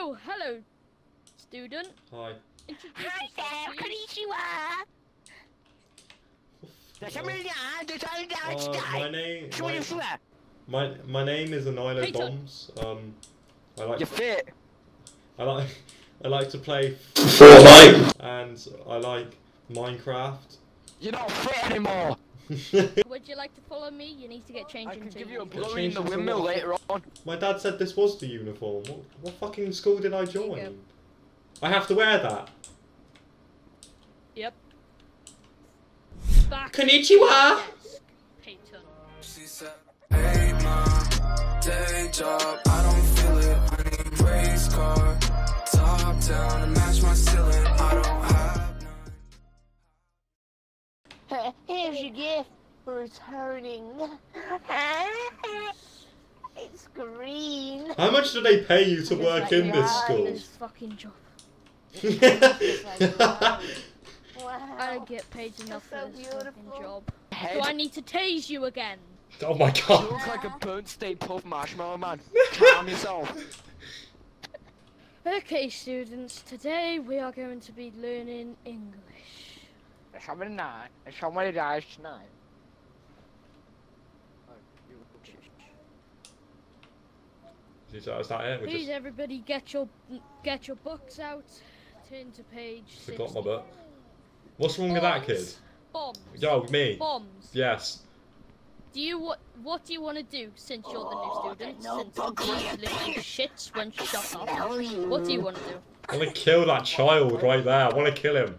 Oh, hello, student. Hi. Introduce Hi yourself, there, please. konnichiwa. Dlaczego Uh, my name, Show you my, swear. my, my name is Anilo Peter. Bombs. Um, I like You're fit. I like I like to play Fortnite and I like Minecraft. You don't fit anymore. Would you like to follow me? You need to get changed I can into give you a uniform. blow in the windmill later on. My dad said this was the uniform. What, what fucking school did I join? I have to wear that. Yep. Back Konnichiwa. Yes, Peyton. She said, Hey mom, day job, Here's your gift for returning. it's green. How much do they pay you to Just work like in your this school? This fucking job. Wow. I don't get paid enough so for this fucking job. Head. Do I need to tase you again? oh my god. You god. look like a burnt Stay Puft marshmallow man. Calm yourself. Okay, students. Today we are going to be learning English. Somebody night. Somebody dies tonight. Is that, is that it? We Please, just everybody, get your get your books out. Turn to page. forgot my book. What's wrong with that kid? Bombs. Yo, me. Bombs. Yes. Do you what? What do you want to do since you're the new student? Since notebook these here, little shits won't shut up. What do you want to do? I want to kill that child right there. I want to kill him.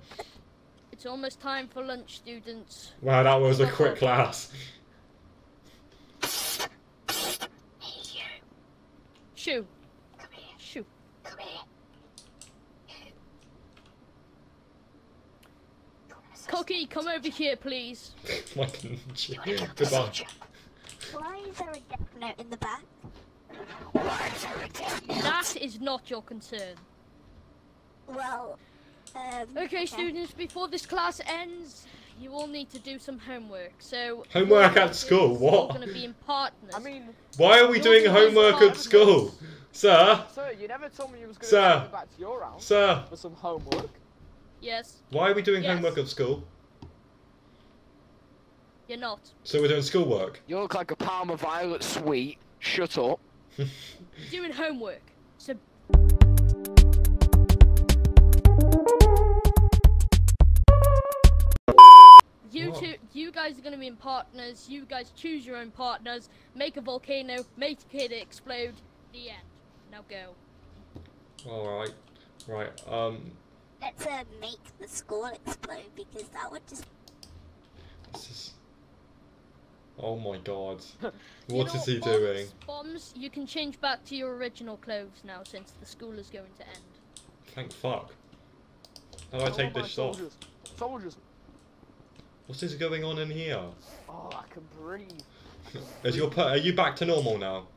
It's almost time for lunch, students. Wow, that was a quick class. Shoo. Shoo. Cookie, come over here, please. Fucking Goodbye. Why is there a death note in the back? That is not your concern. Well, um. Okay, students, before this class ends, you all need to do some homework. So Homework at school? You're What? going to be in partners. I mean, Why are we doing homework at school? Sir? sir, you never told me you was going to Sir. take me back to your house Sir? for some homework. yes, Why are we doing Yes. homework at school? you're not. So we're doing schoolwork. You look like a palm of violet sweet. Shut up. Doing homework. So guys are gonna be in partners. You guys choose your own partners. Make a volcano. Make it explode. The end. Now go. Alright. Right, um, Let's uh, make the school explode because that would just. this is... Oh my god. You What know is he bombs, doing? Bombs. You can change back to your original clothes now, since the school is going to end. Thank fuck. How do I take my this off? soldiers. Soldiers. What is going on in here? Oh, I can breathe. Is your per- are you back to normal now?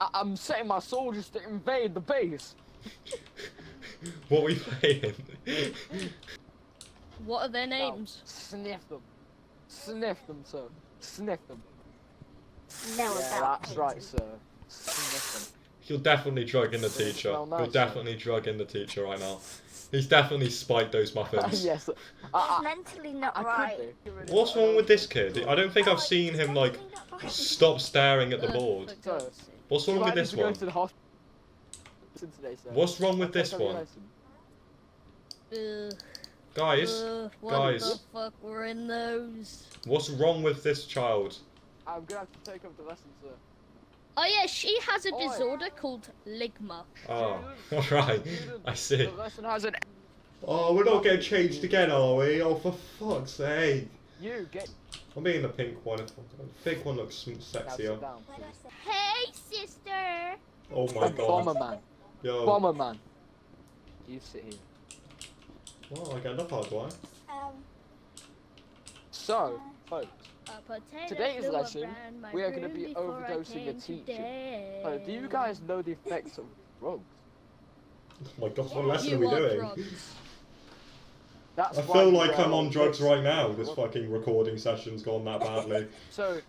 I- I'm setting my soldiers to invade the base. What were you playing? What are their Now, names? Sniff them. Sniff them, sir. Sniff them. Know yeah, that's right, sir. Sniff You're definitely drug in the teacher. Smell nice, You're yeah. definitely drugging the teacher right now. He's definitely spiked those muffins. yes. He's I, mentally I, not I right. What's wrong with this kid? I don't think Oh, I've seen him like mentally not right. stop staring at the board. for God's sake. What's wrong with this one? to the hospital today, sir? What's wrong with this one? listen. Ugh, Guys, what guys. the fuck were in those? what's wrong with this child? I'm gonna have to take up the lesson, sir. Oh yeah, she has a Oi. disorder called ligma. Oh, alright. I see. The lesson has an. Oh, we're not getting changed again, are we? Oh, for fuck's sake. You get. I'm being the pink one. The pink one looks Now sexier. sit down. Where do I sit? Hey, sister. Oh my Bomber god. man. Yo. Bomber man. You sit here. Well, I get enough hard, do I? Um, So, folks, Today's lesson, we are gonna be overdosing a teacher. today. uh, do you guys know the effects of drugs? Oh my god, what lesson You are we doing? drugs. That's I feel like I'm on drugs drugs. right now. This fucking recording session's gone that badly. So,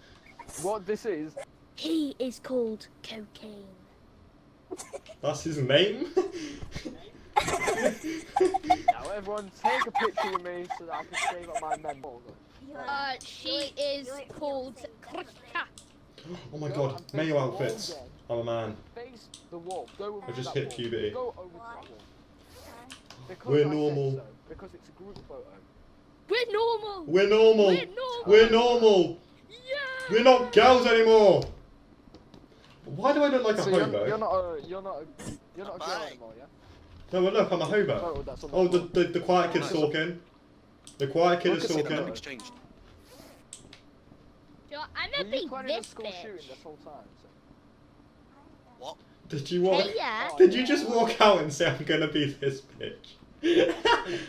what this is, He is called cocaine. That's his name. Now everyone take a picture of me so that I can save up my memory. You are- Uh, she is called Krishka. oh my god, and face mayo outfits. I'm a man. Face the wall. Go over I just hit wall. puberty. Go over Why? that wall. Because We're normal. because it's a group photo. We're normal. We're normal. We're normal. We're normal. We're not girls anymore. Why do I look like a so hobo? you're, you're not a you're not a you're not a girl anymore, yeah? No, but look, I'm a hobo. Photo that's on Oh, the, the, the quiet kid's Nice. talking. The quiet kid is at the talking. exchanged. Yo, I'm Were gonna be this bitch. this time? So? What? Did you walk? Hey, yeah. Did you just walk out and say I'm gonna be this bitch?